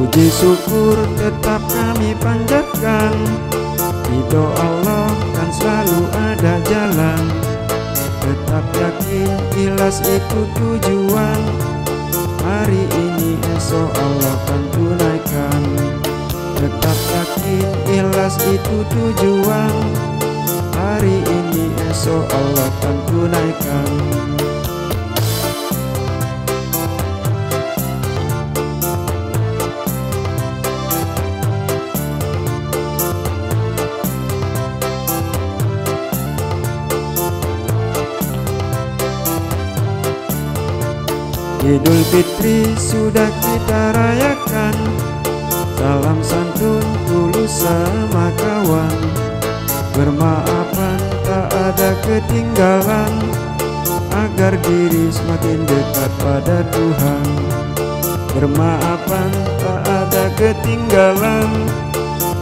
Puji syukur tetap kami panjatkan. Ridho Allah kan selalu ada jalan. Tetap yakin ikhlas itu tujuan. Hari ini esok Allah kan tunaikan. Tetap yakin ikhlas itu tujuan. Hari ini esok Allah kan tunaikan Idul Fitri sudah kita rayakan. Salam santun tulus sama kawan. Bermaafan tak ada ketinggalan. Agar diri semakin dekat pada Tuhan. Bermaafan tak ada ketinggalan.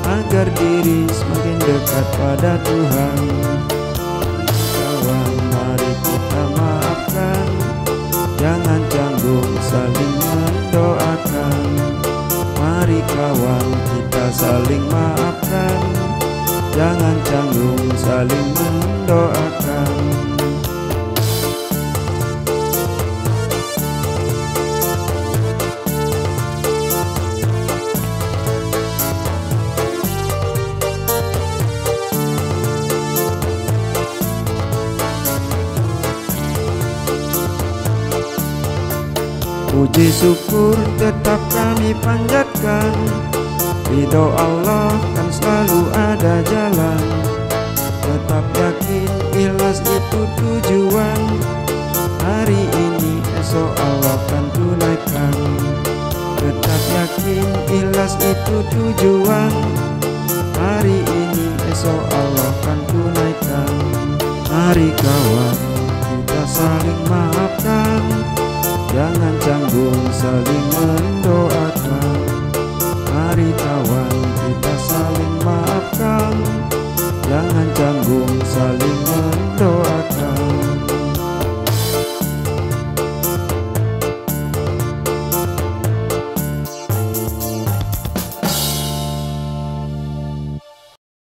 Agar diri semakin dekat pada Tuhan Mari kawan kita saling maafkan. Jangan canggung saling mendoakan Puji syukur tetap kami panjatkan. Ridho Allah kan selalu ada jalan. Tetap yakin ikhlas itu tujuan. Hari ini esok Allah kan tunaikan. Tetap yakin ikhlas itu tujuan. Hari ini esok Allah kan tunaikan. Mari kawan kita saling maafkan. Jangan canggung saling men